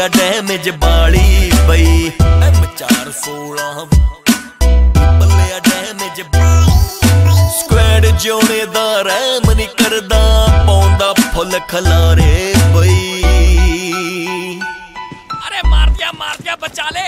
ਬੱਲਿਆ damage ਬਾਲੀ ਬਈ। M 416 ਬੱਲਿਆ ਡੈਮੇਜ ਸਕੁਐਡ ਜਿਉਣੇ ਦਾ ਰਹਿਮ ਨਹੀਂ ਕਰਦਾ, ਪਾਉਂਦਾ ਫੁੱਲ ਖਲਾਰੇ ਬਈ। ਅਰੇ ਮਾਰ ਦਿਆ ਮਾਰ ਦਿਆ, ਬਚਾ ਲੈ।